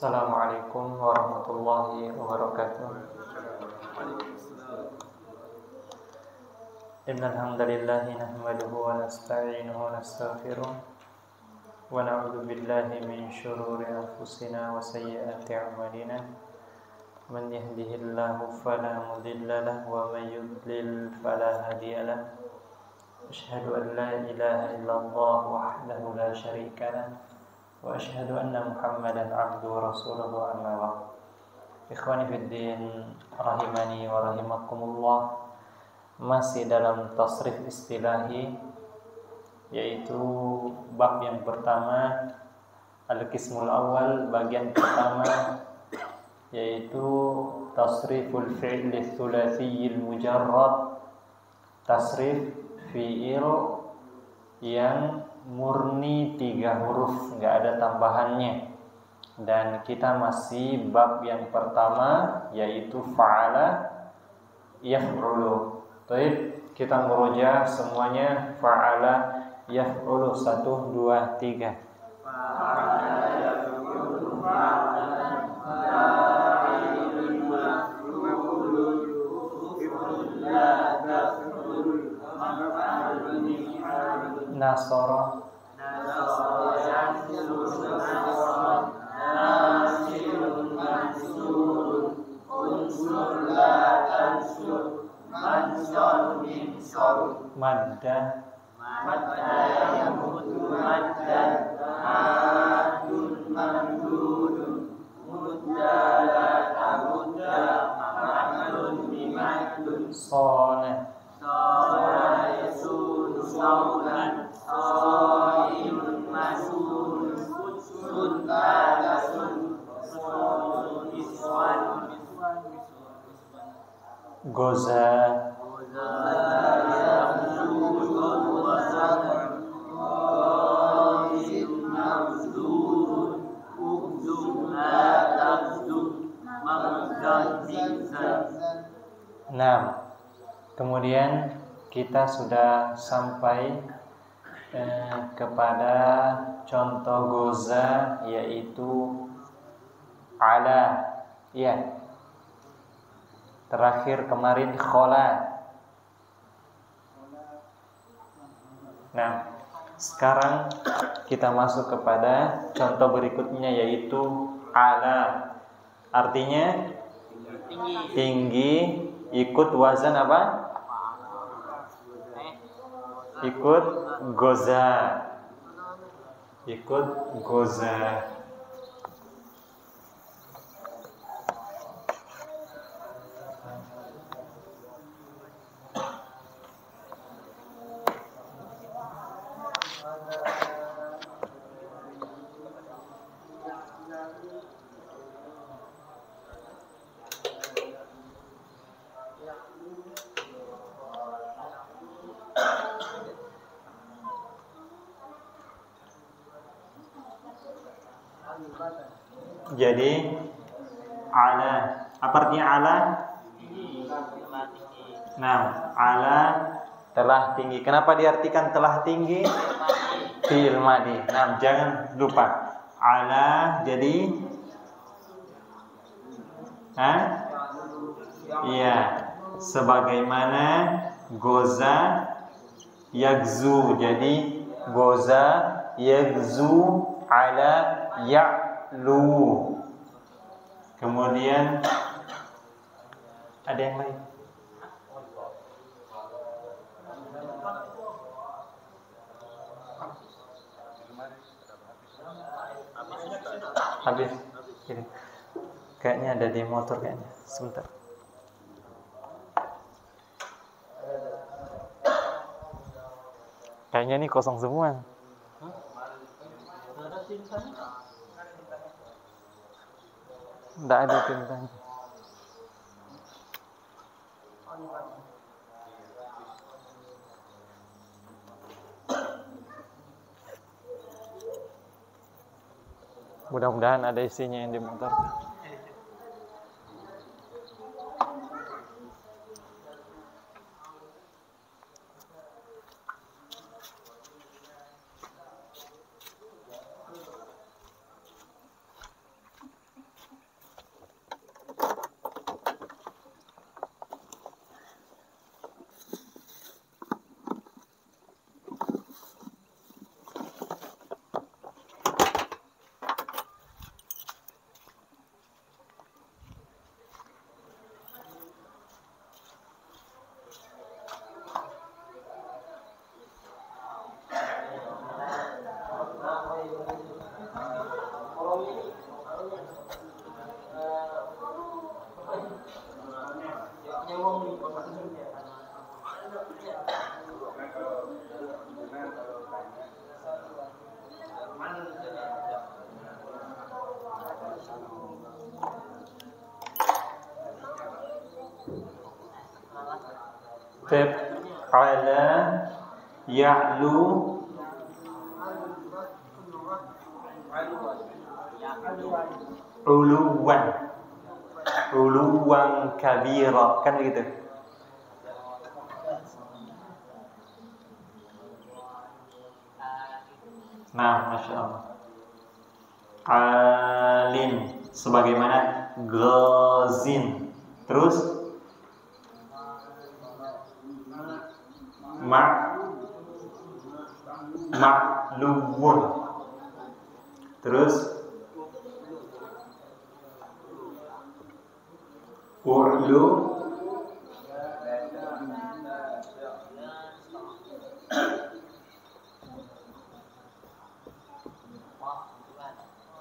السلام عليكم ورحمة الله وبركاته. إن الحمد لله نحمده ونستعينه ونستغفره ونعوذ بالله من شرور أنفسنا وسيئات أعمالنا. من يهده الله فلا مضل له ومن يضلل فلا هادي له. أشهد أن لا إله إلا الله وحده لا شريك له. وأشهد أن محمدا عبده ورسوله أما بعد Ikhwani Fiddin Rahimani wa Rahimakumullah Masih dalam tasrif istilahi Yaitu bab yang pertama Al-Qismul Awal bagian pertama Yaitu Tasriful fi'li thulathiyil mujarrad Tasrif fi'il yang murni tiga huruf nggak ada tambahannya. Dan kita masih bab yang pertama yaitu fa'ala yaf'ulu. Baik, kita merujuk semuanya. Fa'ala yaf'ulu satu dua tiga. Fa'ala sudah sampai eh, kepada contoh goza yaitu ala, ya. Terakhir kemarin khola. Nah, sekarang kita masuk kepada contoh berikutnya yaitu ala. Artinya tinggi ikut wazan apa? Ikut goza. Ikut goza. Jadi ala apa artinya ala? Nah, ala telah tinggi. Kenapa diartikan telah tinggi? Fi'il madi. Nah, jangan lupa. Ala jadi Hah? Iya, sebagaimana goza yagzu. Jadi goza yagzu ala ya'lu. Kemudian ada yang lain? Habis. Gini. Kayaknya ada di motor kayaknya. Sebentar. Kayaknya ini kosong semua. Tidak ada tintanya. Mudah-mudahan ada isinya yang di motor. Tep ala ya'lu uluwan uluwan kabira. Kan begitu? Nah, Masya Allah. Alim. Sebagaimana Gazin Terus? Ma Ma'luwun Terus U'lu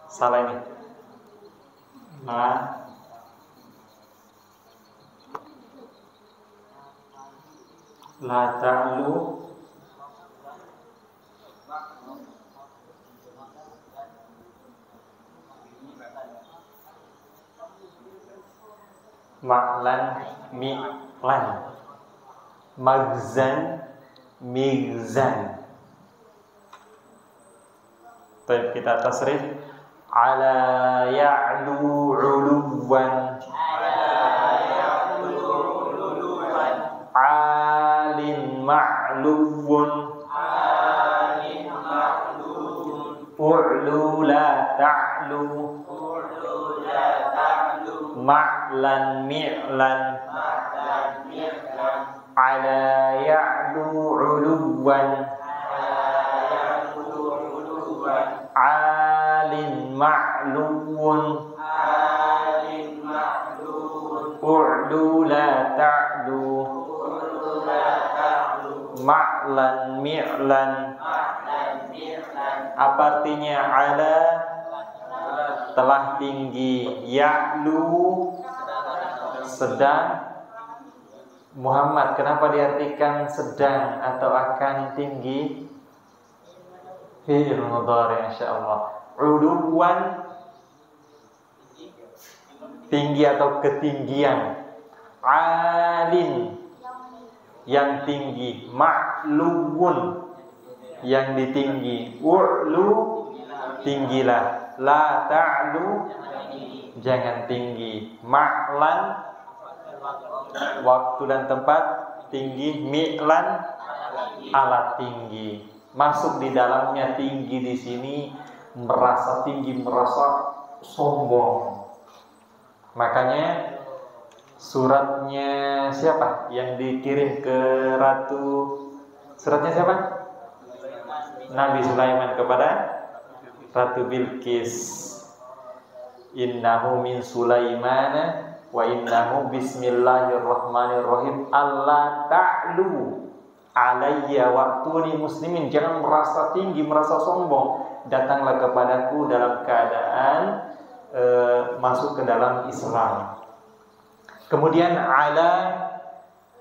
Salah ini. Ma. La ta'lu Ma'lan Mi'lan. Magzan Migzan. Baik, kita tasrif. Ala ya'lu uluwan. Alin ma'luwun U'lu la ta'lu Ma'lan mi'lan. Ala ya'lu uluwan. Alin ma'luwun U'lu la ta'lu Ma'lan mi'lan. Apa artinya? Ala Telah tinggi Ya'lu Sedang Muhammad. Kenapa diartikan sedang Atau akan tinggi? Fi'il mudhari insyaallah. Uluwan Tinggi atau ketinggian. Alin Yang tinggi. Ma'luwun Yang ditinggi. U'lu Tinggilah La ta'lu Jangan tinggi. Ma'lan Waktu dan tempat Tinggi. Mi'lan Alat tinggi. Masuk di dalamnya tinggi di sini Merasa tinggi Merasa sombong. Makanya suratnya siapa? Yang dikirim ke Ratu. Suratnya siapa? Nabi Sulaiman kepada Ratu Bilqis Innahu min Sulaiman wa innahu bismillahirrahmanirrahim. Allah ta'lu alayya waktuni muslimin. Jangan merasa tinggi merasa sombong. Datanglah kepadaku dalam keadaan e, masuk ke dalam Islam. Kemudian ala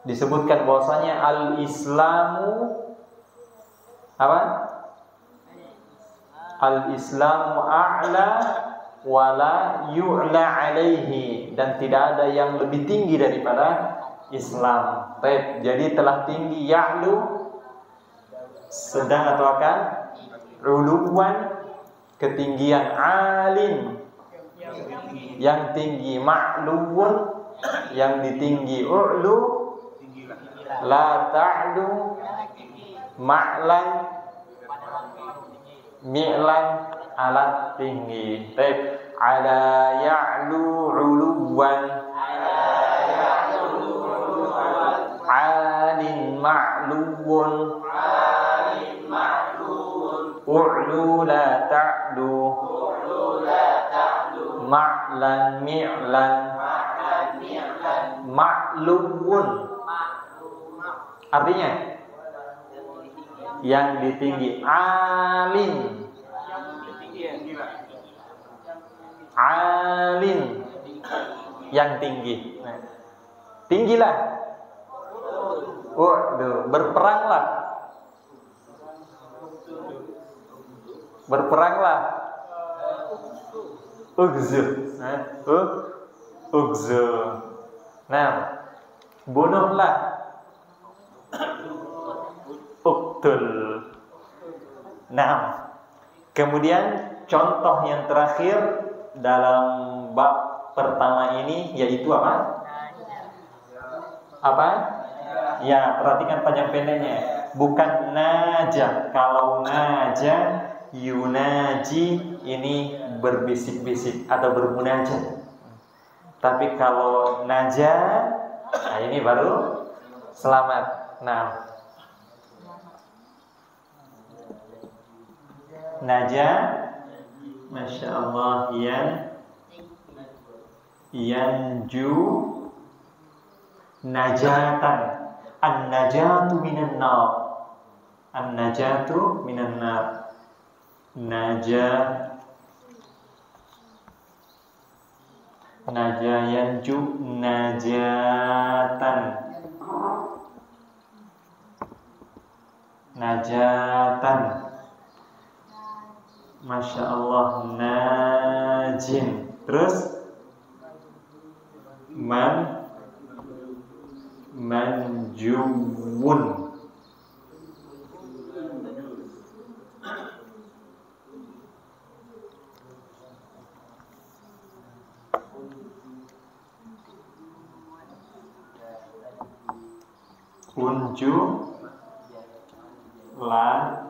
disebutkan bahwasanya al-islamu apa al-islamu a'la wala yu'la alaihi dan tidak ada yang lebih tinggi daripada Islam. Baik, jadi telah tinggi ya'lu sedang atau akan uluwan ketinggian alin yang tinggi ma'luwun yang ditinggi u'lu la ta'lu ma'lan mi'lan alat tinggi. Baik, ala ya'lu uluwan. Alin ma'luun u'lu la ta'lu ma'lan mi'lan. Ma'luun artinya yang ditinggi. Alin alin yang tinggi. Tinggilah. Waduh, berperanglah. Berperanglah. Ugzu. Ugzu. Nah bunuhlah uktul nah kemudian contoh yang terakhir dalam bab pertama ini yaitu apa? Apa? Ya perhatikan panjang pendeknya. Bukan naja kalau naja yunaji ini berbisik-bisik atau bermunajat. Tapi kalau naja nah ini baru selamat. Nah naja. Masya Allah yan yanju najatan. An najatu minan nar. An najatu minan nar. Naja. Naja yanju najatan. Najatan Masya Allah Najin. Terus? Man? Manjumun Unju La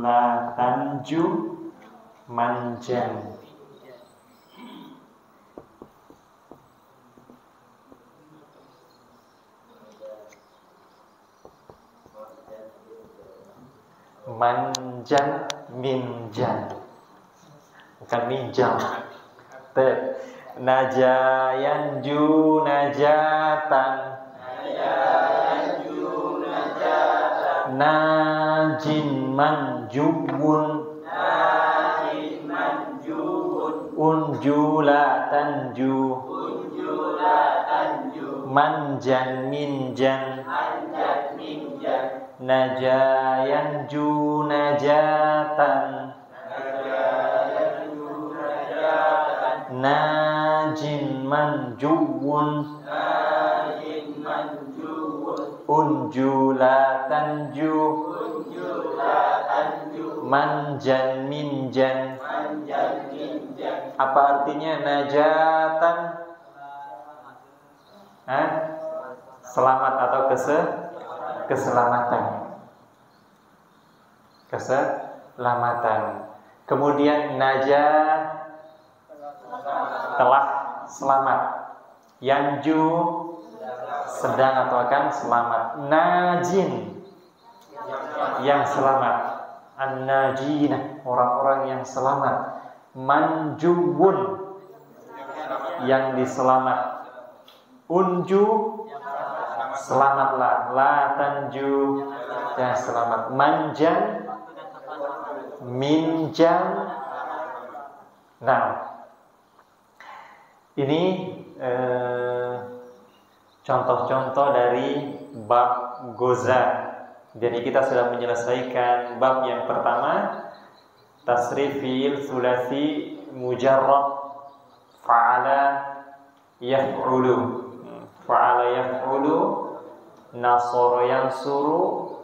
La tanju manjan Manjan minjan Bukan minjam. Najayanju najatan Najayanju najatan. Najin manjubun. Najin manjubun Unjula tanju Unjula tanju Manjan minjan minjan Najayanju najatan Najin manjuun Najin manjubun Unjula tanju Unjula tanju Manjan minjan Apa artinya najatan? Selamat atau kese keselamatan. Keselamatan. Kemudian najah telah selamat. Yanju sedang atau akan selamat. Najin yang selamat. An-najinah orang-orang yang selamat. Manjubun yang diselamat. Unju selamatlah. La tanju yang selamat. Manjan minjan Nah, ini eh, contoh-contoh dari bab goza. Jadi kita sudah menyelesaikan bab yang pertama tasrif fiil sulasi mujarrad fa'ala yaf'ulu fa'ala yaf'ulu nasara yansuru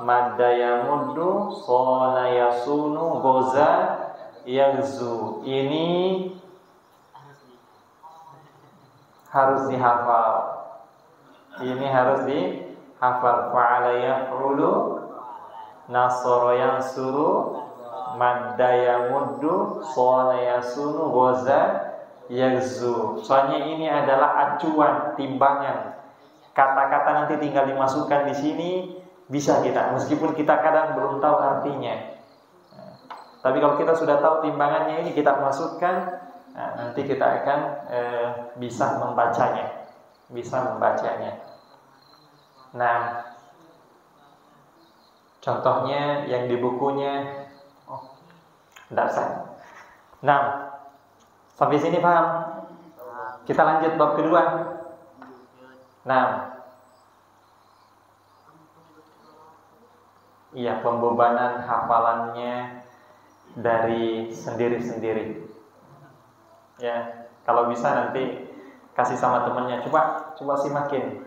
madda yamuddu sona yasunu goza yagzu ini harus dihafal. Ini harus dihafal. Fa'ala yaf'ulu nasara yansuru madda yamuddu sona yasunu goza yagzu soalnya ini adalah acuan timbangan kata-kata nanti tinggal dimasukkan di sini bisa kita. Meskipun kita kadang belum tahu artinya. Tapi kalau kita sudah tahu timbangannya ini kita masukkan nah, nanti kita akan eh, bisa membacanya. Bisa membacanya. Nah contohnya yang di bukunya oh, tidak sah nah sampai sini paham kita lanjut bab kedua nah ya pembebanan hafalannya dari sendiri-sendiri. Ya, kalau bisa nanti kasih sama temennya, coba coba simakin.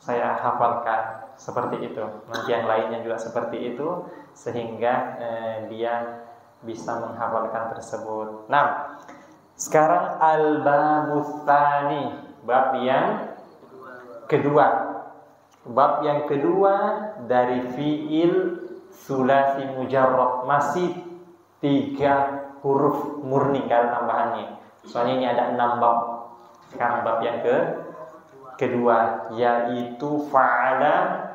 Saya hafalkan seperti itu. Nanti yang lainnya juga seperti itu sehingga eh, dia bisa menghafalkan tersebut. Nah, sekarang al-babutsani, bab yang kedua. Bab yang kedua dari fiil sulasi mujarrad masih tiga huruf murni kan tambahannya. Soalnya ini ada enam bab. Sekarang bab yang ke kedua yaitu fa'ala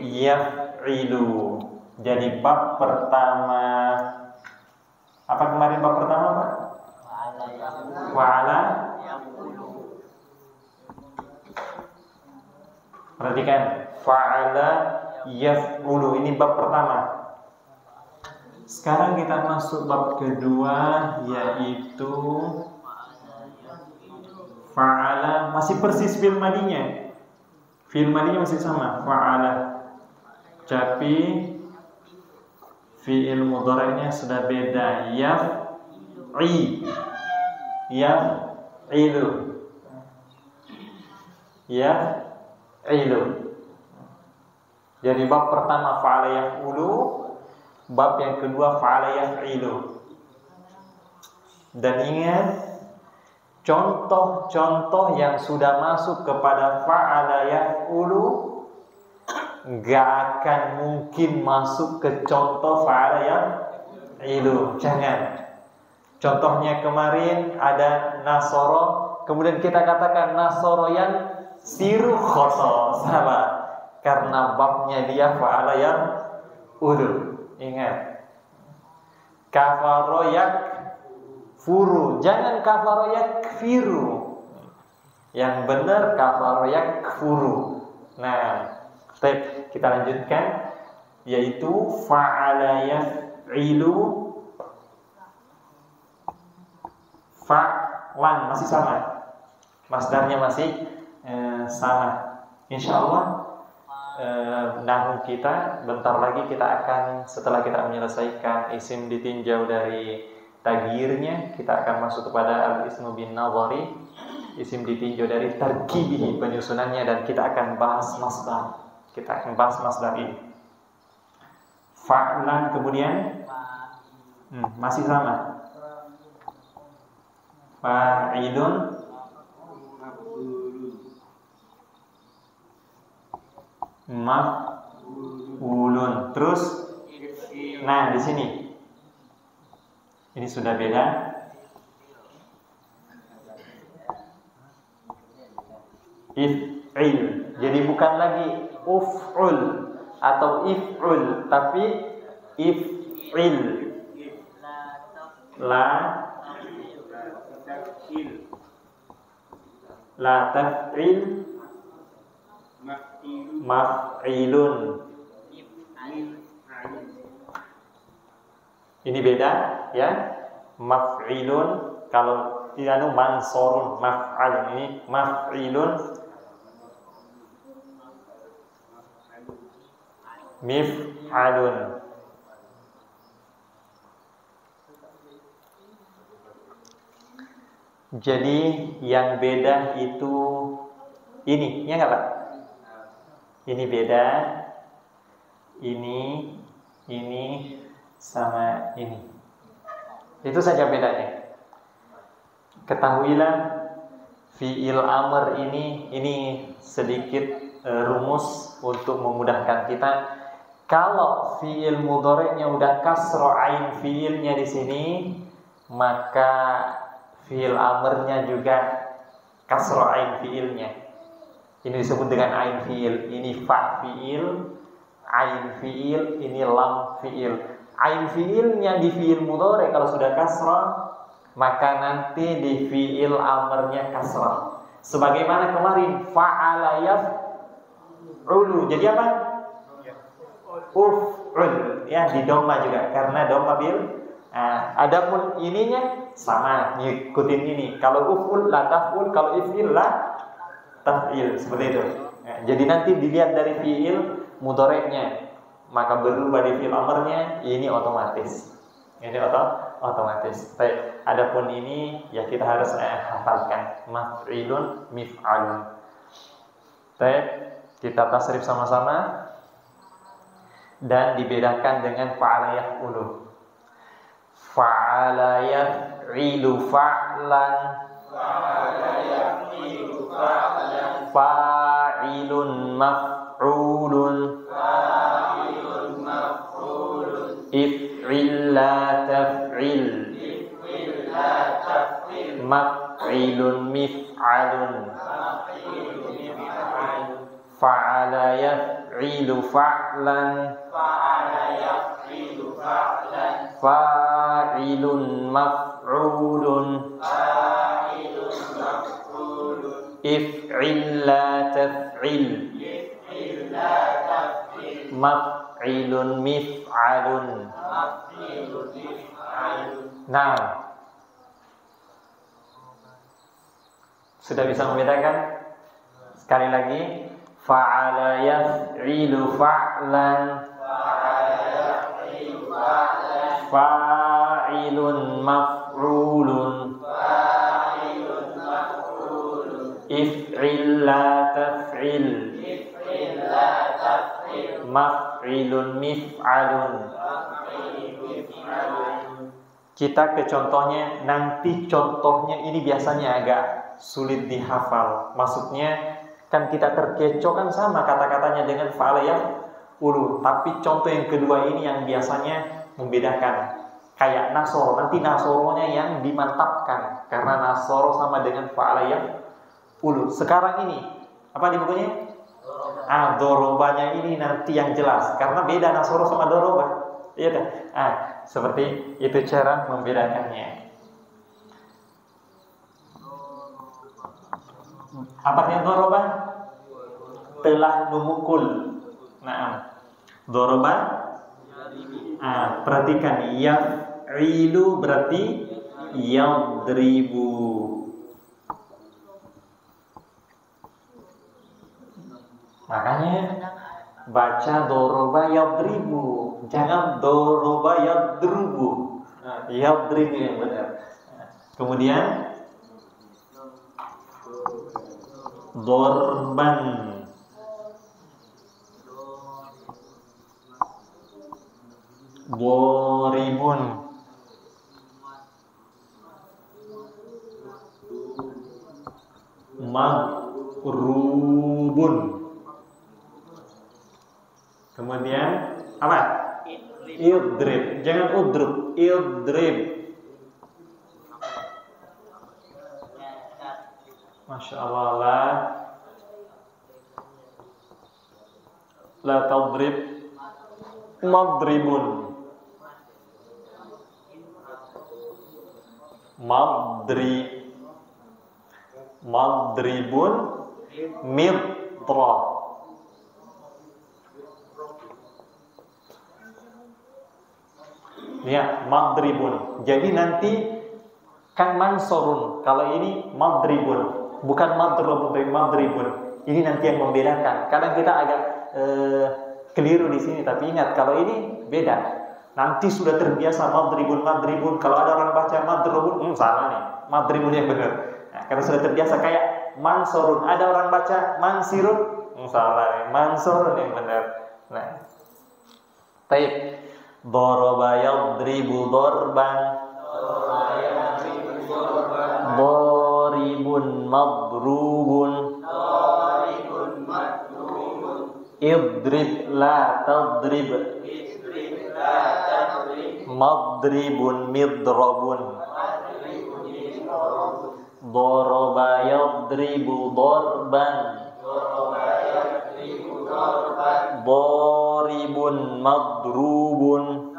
yaf'ilu. Jadi bab pertama apa kemarin bab pertama Pak? Wa'ala Perhatikan. Fa'ala yaf'ulu. Ini bab pertama. Sekarang kita masuk bab kedua Yaitu Fa'ala. Masih persis fil madinya Fil madinya masih sama. Fa'ala. Tapi Fi'il mudoranya sudah beda. Yaf'i. Yaf'ilu. Yaf'ilu Jadi bab pertama fa'ala yaf'ulu. Bab yang kedua fa'ala yaf'ilu. Dan ingat Contoh-contoh yang sudah masuk kepada fa'ala yaf'ulu Gak akan mungkin masuk ke contoh fa'ala yaf'ilu. Jangan. Contohnya kemarin ada Nasoro, kemudian kita katakan Nasoro yang siru khoso sama karena babnya dia fa'ala yang ulu. Ingat. Kafaro yak furu. Jangan kafaro yak firu. Yang benar kafaro yak furu. Nah, step kita lanjutkan yaitu fa'ala yaf'ilu fa'lan masih sama. Masdarnya masih eh. Insya Allah eh, nahu kita bentar lagi kita akan setelah kita menyelesaikan isim ditinjau dari tagirnya kita akan masuk kepada al ismu bin nawari isim ditinjau dari terkibihi penyusunannya dan kita akan bahas masdar. Kita akan bahas masdar ini. Fa'lan kemudian? Hmm, masih sama? Fa'ilun maf'ulun. Terus nah di sini ini sudah beda. If'il. Jadi bukan lagi uf'ul atau if'ul tapi if'il. La la taf'il maf'ilun. Ini beda ya. Maf'ilun kalau tidak mansorun maf'al. Ini maf'ilun. Mif'alun. Jadi yang beda itu ini, ya nggak Pak? Ini beda, ini, ini, sama ini. Itu saja bedanya. Ketahuilah fiil amr ini, ini sedikit e, rumus untuk memudahkan kita. Kalau fiil mudorenya udah kasro ain fiilnya di sini, maka fiil amrnya juga kasro ain fiilnya. Ini disebut dengan ain fiil. Ini fa fiil, ain fiil, ini lam fiil. Ain fiilnya di fiil mudore kalau sudah kasro, maka nanti di fiil amrnya kasro. Sebagaimana kemarin fa'ala ulu. Jadi apa? Uf'ul ya di doma juga karena doma bil Nah, adapun ininya sama ngikutin ini. Kalau uful la taful, kalau ifil la tafil seperti itu. Nah, jadi nanti dilihat dari fiil mudoreknya. maka berubah di fi'il amarnya ini otomatis. Ini oto otomatis. Baik, adapun ini ya kita harus eh, hafalkan maf'ilun mif'alun. Baik, kita tasrif sama-sama dan dibedakan dengan fa'ala yaf'ulu. Fa'ala yaf'ilu fa'lan fa'ilun maf'ulun. If'il la taf'il. Maf'ilun mif'alun. Fa'ala yaf'ilu fa'lan. Fa'ilun maf'ulun if'il la taf'il. Maf'ilun mif'alun. Nah. Sudah bisa membedakan? Sekali lagi. Fa'ala yaf'ilu fa'lan. Fa'ilun maf'ulun If'il la taf'il Maf'ilun mif'alun. Kita ke contohnya Nanti contohnya ini biasanya agak sulit dihafal. Maksudnya kan kita terkecoh kan sama kata-katanya dengan fa'ala yang ulu. Tapi contoh yang kedua ini yang biasanya membedakan. Kayak nasoro, nanti nasoronya yang dimantapkan. Karena nasoro sama dengan fa'ala yang ulu Sekarang ini, apa di bukunya? Ah, dorobanya ini nanti yang jelas karena beda nasoro sama doroba. Iya dah. Ah, seperti itu cara membedakannya. Apa yang doroba? Telah memukul. Nah, doroba. Ah, perhatikan ilu berarti yadribu. Makanya baca doroba yadribu, jangan doroba yadrubu. Nah, yadribu yang benar. Kemudian dorban. Boribun Magrubun Kemudian apa? Idrib. Jangan udrub. Idrib. Masya Allah la la tadrib madribun madri madribun mitra Ya, madribun. Jadi nanti kan mansorun. Kalau ini madribun, bukan madribun tapi madribun. Ini nanti yang membedakan. Kadang kita agak eh, keliru di sini, tapi ingat kalau ini beda. Nanti sudah terbiasa madribun madribun. Kalau ada orang baca madribun, hmm, salah nih. Madribun yang benar. Nah, karena sudah terbiasa kayak mansorun. Ada orang baca mansirun, hmm, salah nih. Mansorun yang benar. Nah, Taib. Doroba yadribu dorban. Doribun madrubun. Idrib la tadrib. Madribun midrabun Doroba yadribu dorban Doribun madrubun.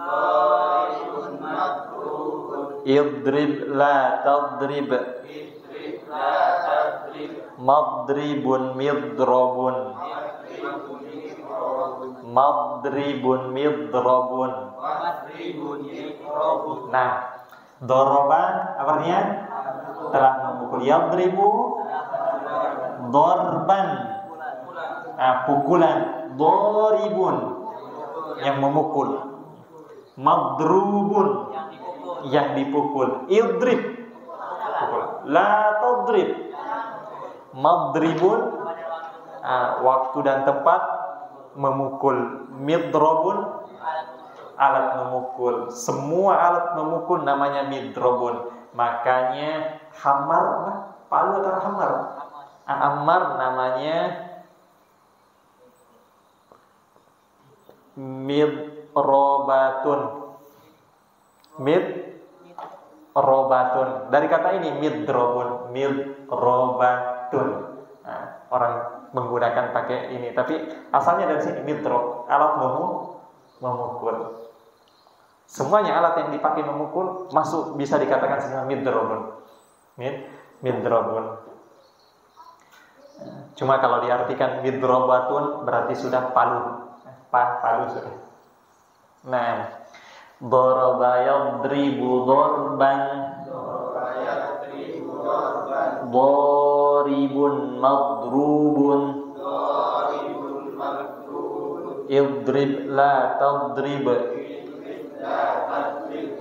Idrib la tadrib. Madribun midrabun. Madribun midrabun. Nah Doroba apa artinya? Telah memukul Yadribu. Dorban Nah pukulan Doribun yang memukul. Madrubun yang dipukul. Idrib. La tadrib. Madribun ah, waktu dan tempat memukul. Midrabun alat memukul. Semua alat memukul namanya midrobun. Makanya hamar, palu atau hamar? Ammar namanya midrobatun. Mid robatun. Dari kata ini midrobun, midrobatun. Nah, orang menggunakan pakai ini, tapi asalnya dari sini midro, alat memukul memukul. Semuanya alat yang dipakai memukul masuk bisa dikatakan sebagai midrobun. Mid midrobun. Cuma kalau diartikan midrobatun berarti sudah palu. Pa, palu sudah. Nah, Doroba yadribu dorban Doribun madrubun. Idrib la tadrib.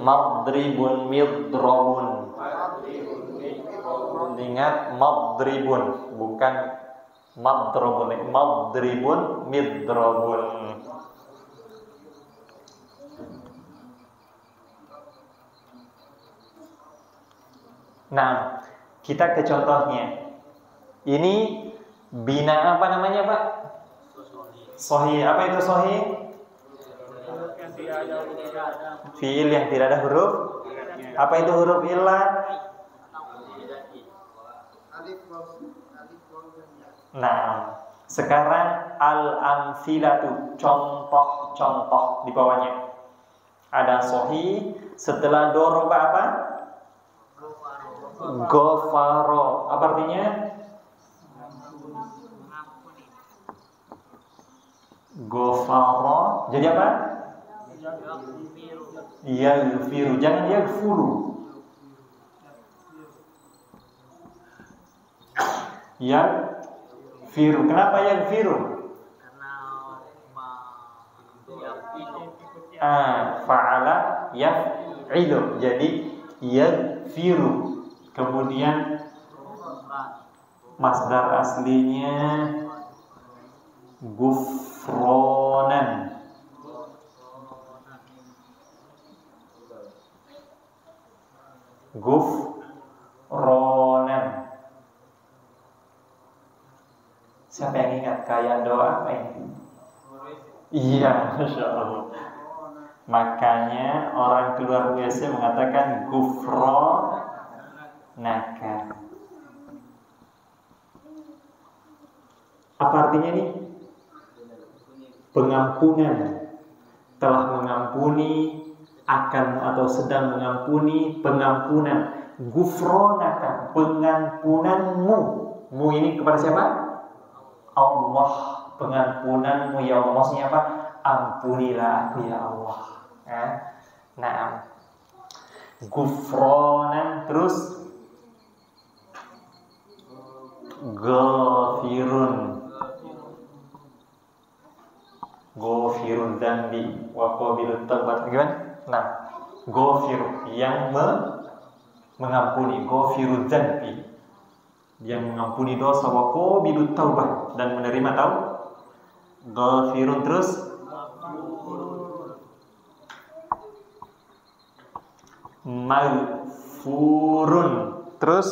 Madribun midrabun Ingat madribun Bukan madrobun Madribun midrabun Nah, kita ke contohnya. Ini bina apa namanya, Pak? Sohi. Apa itu sohi? Fiil yang tidak ada huruf. Apa itu huruf ilah? Nah, sekarang al-amfilatu contoh-contoh di bawahnya. Ada sohi, setelah doroba apa? Gofaro. Apa artinya? Gofaro. Jadi apa? Yaghfiru. Jangan yaghfuru. Yaghfiru. Kenapa yaghfiru? Ah, fa'ala yaf'ilu. Jadi yaghfiru. Kemudian masdar aslinya gufronan. Gufronan. Siapa yang ingat kayak doa apa ini? Iya, Masya Allah. Makanya orang keluar biasa mengatakan gufron naka. Apa artinya ini? Pengampunan telah mengampuni akan atau sedang mengampuni pengampunan gufronaka pengampunanmu mu ini kepada siapa Allah pengampunanmu ya Allah maksudnya apa? Ampunilah aku ya Allah. Ya. nah gufronan terus? Gafirun gafirun dambi wa qabilut taubat. Gimana? Nah gafiru yang me mengampuni. Gafiru dambi yang mengampuni dosa wa qabilut taubat dan menerima tahu? Gafirun terus? Maghfurun terus?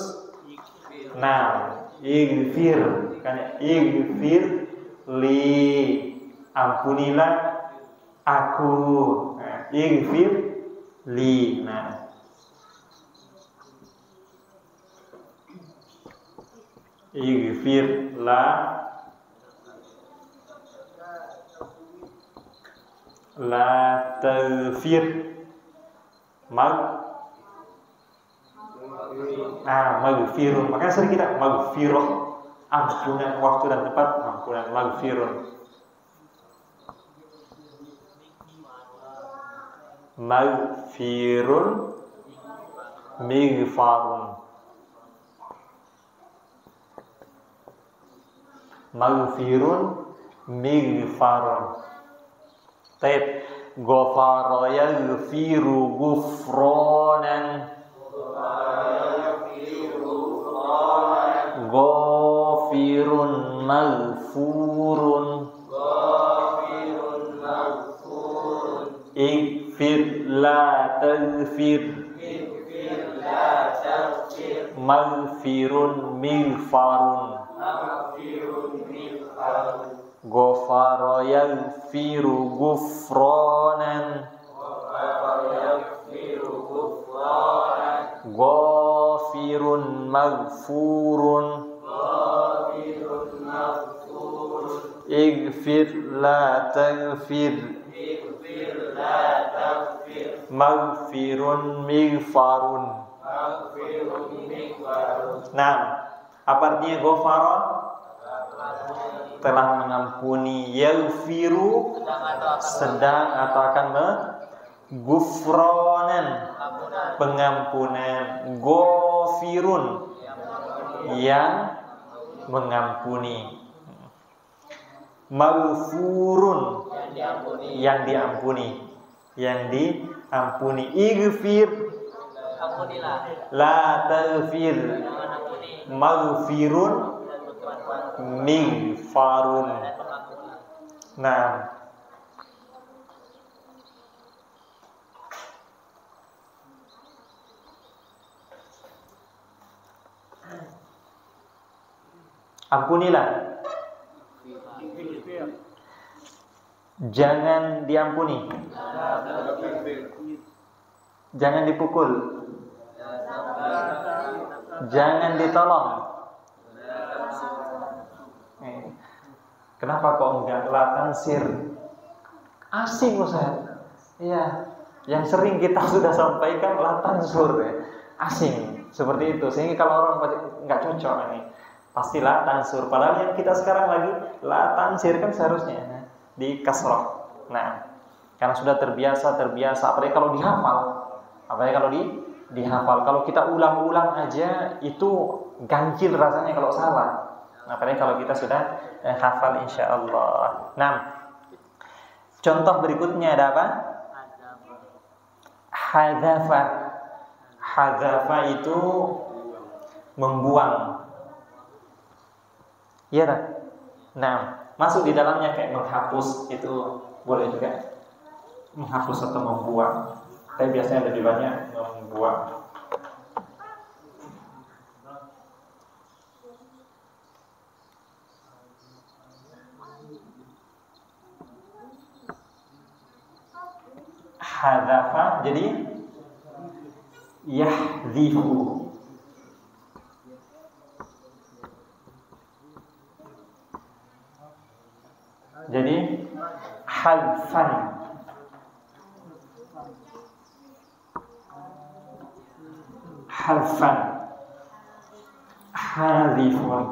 Nah ighfir kan ighfir li ampunilah aku. Nah, ighfir li nah. Ighfir la la taghfir mag ah maghfirun makanya sering kita maghfirah ampunan waktu dan tempat ampunan maghfirun maghfirun mighfarun maghfirun mighfarun Taib. Ghafara yaghfiru ghufranan. Ghafirun maghfurun. Ighfir la taghfir. Maghfirun mighfarun. Ghafara yaghfiru ghufranan. Ghafirun maghfurun. Ighfir la taghfir. Maghfirun mighfarun. Nah, apa artinya ghafara? Telah mengampuni yaghfiru sedang atau akan menggufronan pengampunan gofirun yang mengampuni. Maghfurun yang diampuni. Yang diampuni. Ighfir Ampunilah. la taghfir maghfirun mighfarun nah. Ampunilah. Jangan diampuni. Jangan dipukul. Jangan ditolong Eh, kenapa kok enggak latansir asing Ustaz iya. Yang sering kita sudah sampaikan latansur ya. asing seperti itu. Sehingga kalau orang nggak cocok ini. Pasti latansur padahal yang kita sekarang lagi latansir kan seharusnya di kasroh nah karena sudah terbiasa terbiasa. Apalagi kalau dihafal. Apalagi kalau di dihafal. Kalau kita ulang-ulang aja itu ganjil rasanya kalau salah apalagi kalau kita sudah eh, hafal insya Allah nah contoh berikutnya ada apa? Hadzafa. Hadzafa itu membuang. Iya tak? Nah, masuk di dalamnya kayak menghapus itu. Boleh juga. Menghapus atau membuang. Tapi biasanya lebih banyak membuang. Hadzafa jadi yahdhifu Jadi hadfan Hadfan Hadifun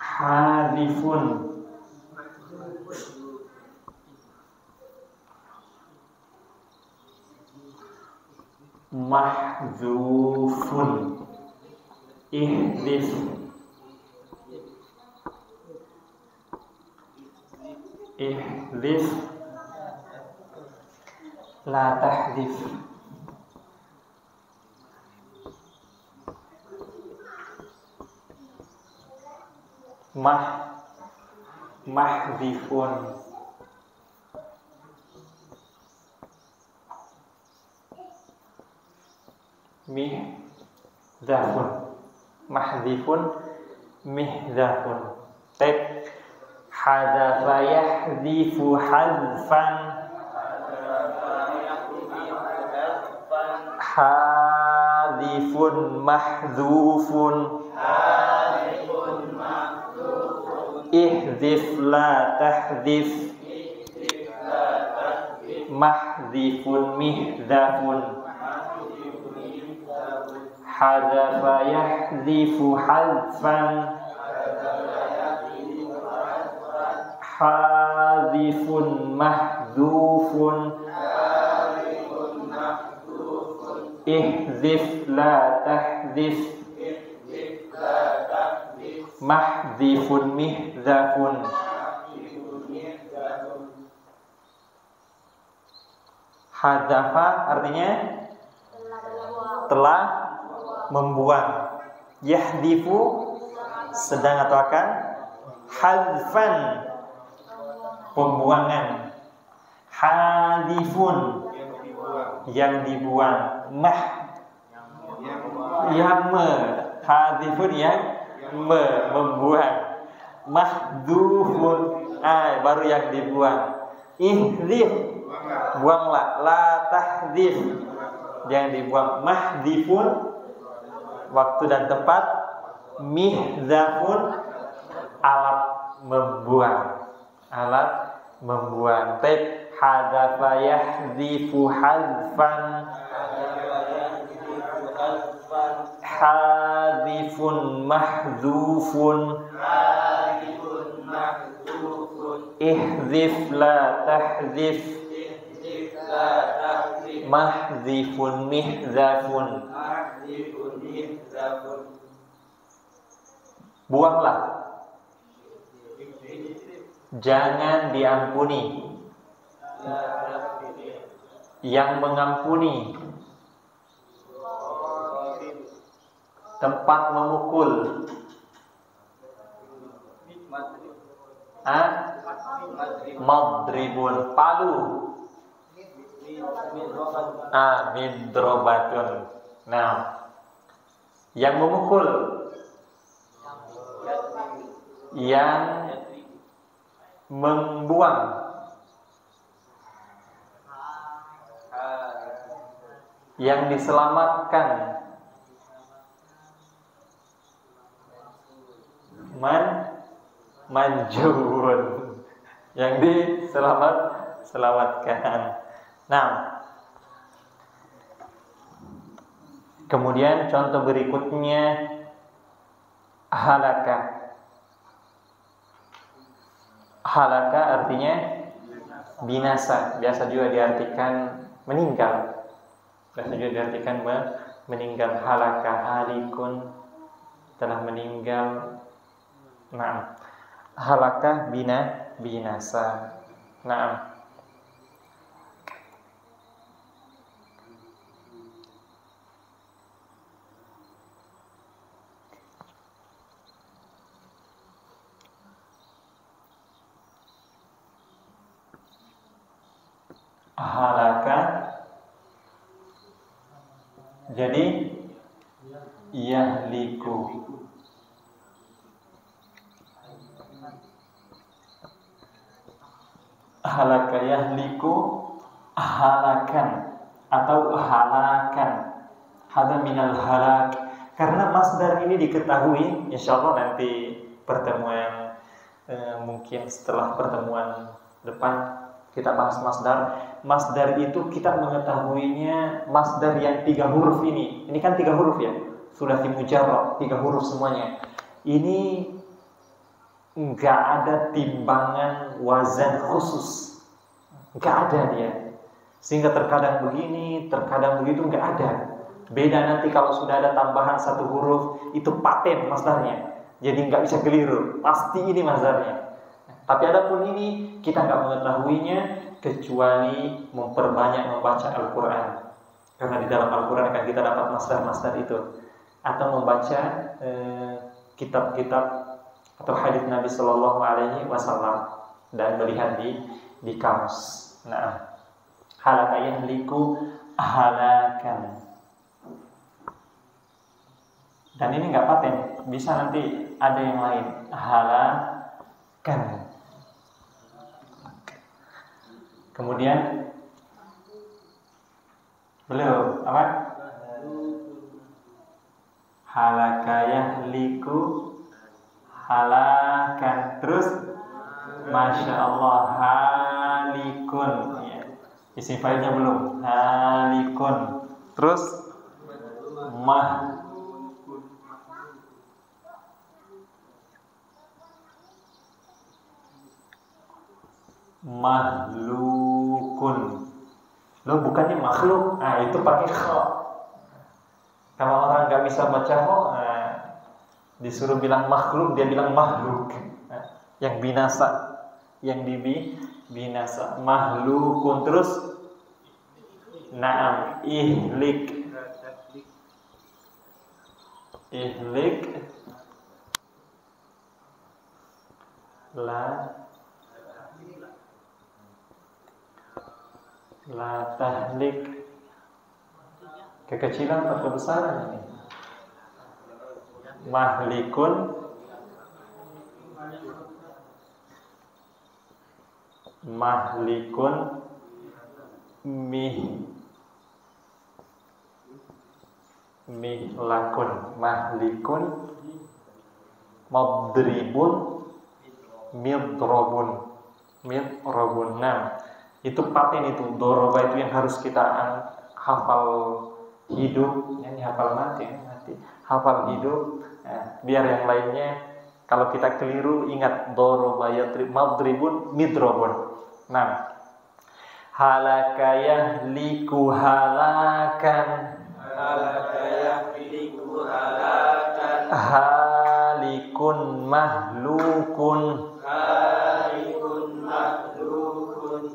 Hadifun Mahzufun Ihdif Ihdif La tahdif Mah Mahdifun Mihdafun Mahdifun Mihdafun Tep Hadafa yahdifu hadfan Hadifun mahdhufun Ihdif la tahdif. Mahdifun mihdafun Hadafa yahdifu hadfan Hadifun mahdhufun Ihdif la tahdif Mahdifun mihzafun. Hadafa artinya telah membuang. Yahdifu sedang atau akan hadfan pembuangan. Hadifun yang dibuang. Mah yang me hadifun yang me membuang. Mahdufun ah baru yang dibuang. Ihdif buanglah la tahdif yang dibuang mahdifun waktu dan tempat mihzafun alat membuang. Alat membuang. Tip hadafa yahdifu hadfan. Hadifun mahdufun ihdif la tahdif mahdifun mihzafun. Buanglah. Jangan diampuni. Yang mengampuni. Tempat memukul. Ah? Madribun. Palu midrobatun nah yang memukul yang membuang. Yang diselamatkan. Man manjun. Yang diselamat selamatkan nah. Kemudian contoh berikutnya. Halaka. Halaka artinya binasa. Biasa juga diartikan meninggal. Biasa juga diartikan meninggal. Halaka halikun. Telah meninggal. Nah. Halaka bina binasa. Nah halaka jadi yahliku. Halaka yahliku halakan atau halakan hada minal halak. Karena masdar ini diketahui insya Allah nanti pertemuan eh, mungkin setelah pertemuan depan kita bahas masdar masdar itu kita mengetahuinya masdar yang tiga huruf ini. Ini kan tiga huruf ya? Sudah timujarab tiga huruf semuanya. Ini nggak ada timbangan wazan khusus. Nggak ada dia. Sehingga terkadang begini terkadang begitu nggak ada. Beda nanti kalau sudah ada tambahan satu huruf itu paten masdarnya. Jadi nggak bisa keliru. Pasti ini masdarnya tapi adapun ini kita nggak mengetahuinya kecuali memperbanyak membaca Al-Quran karena di dalam Al-Quran akan kita dapat masdar-masdar itu atau membaca eh, kitab-kitab eh, atau hadis Nabi Shallallahu Alaihi Wasallam dan melihat di di kamus. Nah, halaka yahliku halakan. Dan ini nggak paten, bisa nanti ada yang lain halakan. Kemudian? Belum. Apa? Halaka yahliku halakan. Terus? Masya Allah halikun. Ya. isi filenya belum. Halikun. Terus? Mah mahlukun lo bukannya makhluk nah itu pakai kho kalau orang nggak bisa baca kho nah, Disuruh bilang makhluk, dia bilang makhluk. Yang binasa, yang dibi binasa. Makhlukun terus Naam, ihlik. Ihlik la la tahlik. Kekecilan atau kebesaran ini? Mahlikun. Mahlikun. Mih. Mihlakun. Mahlikun. Madribun midrobun midrobun nah itu paten itu doroba itu yang harus kita hafal hidup ini hafal mati mati. Hafal hidup Nah, biar yang lainnya kalau kita keliru ingat doroba yatrib madribun midrobun. Nah, halakayah liku halakan. Halakayah liku halakan. Halikun mahlukun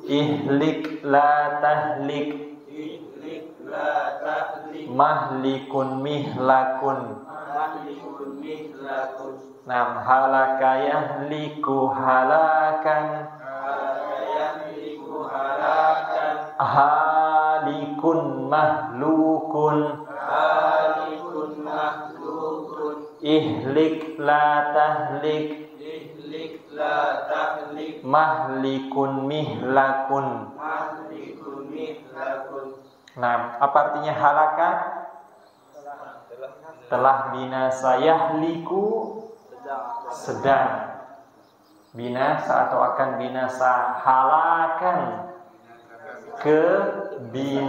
ihlik la tahlik. Ihlik la tahlik mahlikun mihlakun. Mahlikun mihlakun Nam halakayah liku halakan. Halakayah liku halakan halikun mahlukun. Halikun mahlukun ihlik la tahlik. Ihlik la tahlik mahlikun mihlakun. Mahlikun mihlakun Nah, apa artinya halaka? Telah binasa yahliku sedang. Binasa atau akan binasa halakan kebinasaan.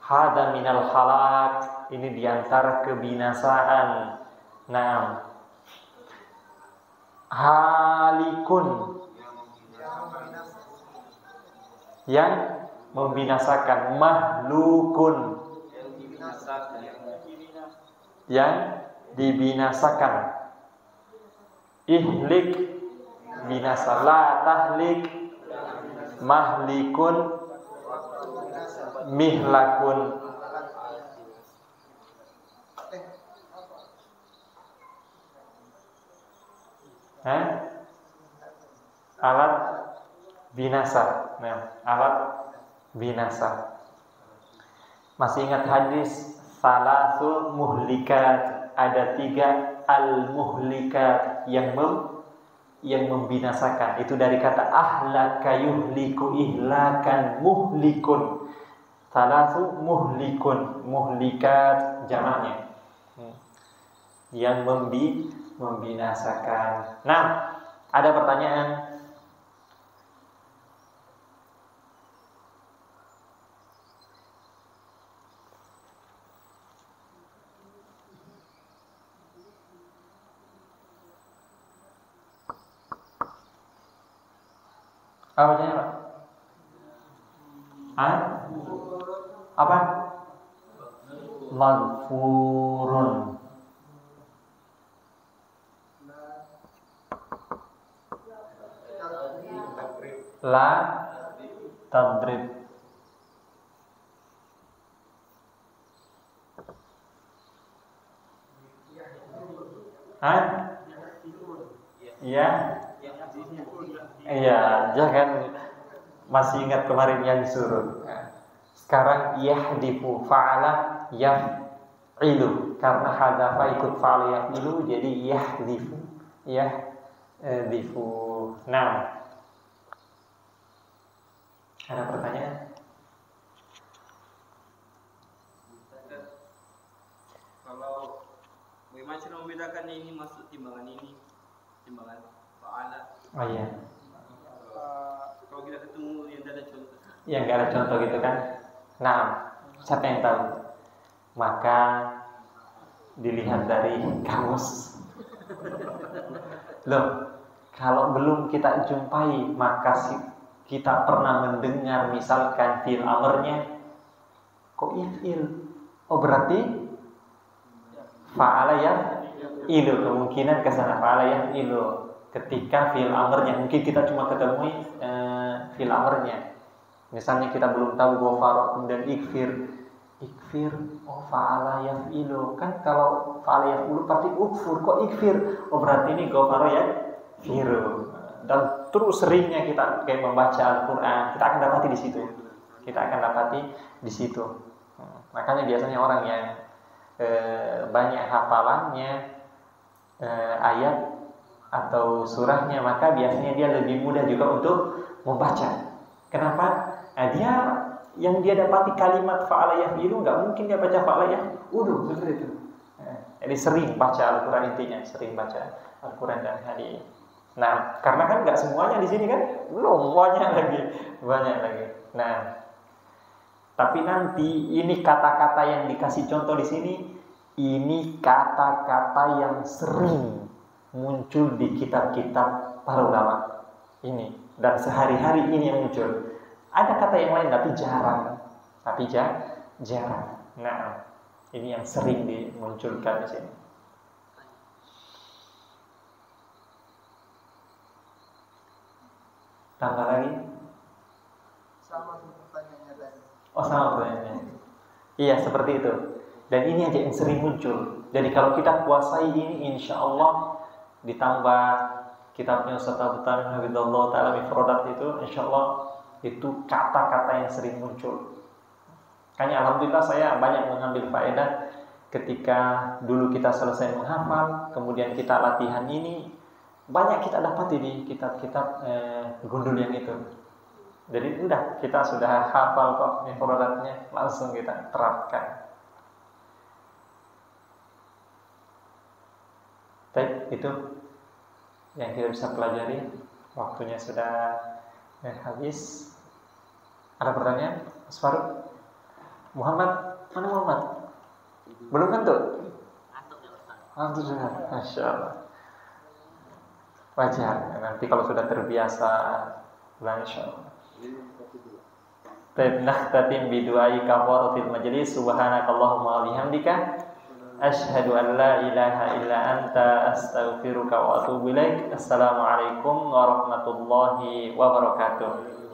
Hada minal halak. Ini di antara kebinasaan. Nah halikun. Yang membinasakan mahlukun. Yang dibinasakan. Ihlik binasa. La tahlik mahlikun mihlakun Hah? alat binasa. Nah alat binasa. Masih ingat hadis salasul muhlikat. Ada tiga al muhlikat yang mem yang membinasakan. Itu dari kata ahlaka yuhliku ihlakan muhlikun. Salasu muhlikun muhlikat jamaknya. Yang membi membinasakan nah ada pertanyaan Apa bacanya Pak? Hah? Apa? Maghfurun La Tadrib Hah? Iya Iya, jangan masih ingat kemarin yang disuruh. Sekarang yahdifu fa'ala yaf'ilu karena hadafa ikut fa'ala yaf'ilu jadi yahdifu yahdifu. Nah. Ada pertanyaan? Kalau bagaimana membedakan ini masuk timbangan ini, timbangan fa'ala Oh iya. kalau kita ketemu yang tidak ada contoh Yang nggak ada contoh gitu kan? Nah, siapa yang tahu? Maka dilihat dari kamus. Loh, kalau belum kita jumpai, maka si kita pernah mendengar misalkan fil amernya kok ifil oh berarti fa'ala ilu kemungkinan ke sana fa'ala ilu ketika fil amrnya mungkin kita cuma ketemu uh, fil amrnya. Misalnya kita belum tahu gofaro kemudian ikfir. Ikfir oh fa'ala ilu kan kalau fa'ala ilu pasti ukfur kok ikfir? Oh berarti ini gofaro ya firu dan terus seringnya kita kayak membaca Al-Quran kita akan dapati di situ. Kita akan dapati di situ. Hmm, makanya biasanya orang yang e, banyak hafalannya e, ayat atau surahnya maka biasanya dia lebih mudah juga untuk membaca. Kenapa? Nah, dia yang dia dapati kalimat fa'alayah itu nggak mungkin dia baca fa'alayah. Udah betul itu. Nah, jadi sering baca Al-Quran intinya sering baca Al-Quran dan hadis Nah, karena kan nggak semuanya di sini kan belum banyak lagi, banyak lagi. Nah, tapi nanti ini kata-kata yang dikasih contoh di sini, ini kata-kata yang sering muncul di kitab-kitab para ulama ini dan sehari-hari ini yang muncul. Ada kata yang lain tapi jarang, tapi jarang. Nah, ini yang sering dimunculkan di sini. Tambah lagi? Sama pertanyaannya tadi. Oh sama pertanyaannya. Iya seperti itu. Dan ini aja yang sering muncul. Jadi kalau kita kuasai ini, insya Allah ditambah kitabnya Ustaz Abu Tamim Habibullah Ta'ala Mifrodat itu, insya Allah itu kata-kata yang sering muncul. Kayaknya Alhamdulillah saya banyak mengambil faedah ketika dulu kita selesai menghafal, kemudian kita latihan ini, banyak kita dapat di kitab-kitab eh, gundul yang itu. Jadi udah kita sudah hafal kok mufradatnya langsung kita terapkan. Baik, itu yang kita bisa pelajari. Waktunya sudah eh, habis. Ada pertanyaan? Mas Faruk? Muhammad? Mana Muhammad? Belum kan tuh? Antum sudah. Masya Allah wajar nanti kalau sudah terbiasa insya Allah. Baik, nakhtatim bidu'ai kafaratil majlis subhanakallahumma bihamdika asyhadu an la ilaha illa anta astaghfiruka wa atubu ilaik. Assalamualaikum warahmatullahi wabarakatuh